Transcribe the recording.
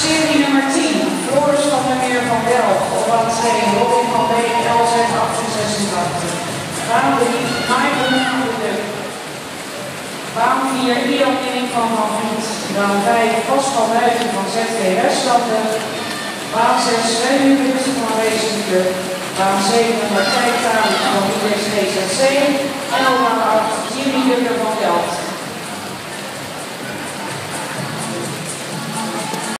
Serie nummer 10, Floris van der Meer van Bel Orban 2, Robin van Beek, LZ 1886. Baan 3, Michael Moeder. Baan 4, Ian Inning van Van Vliet. Baan 5, Pas van Buiten van ZV Westlanden. Baan 6, Sven Hubert van Wezenke. Baan 7, Martijn Kamer van USDZC. En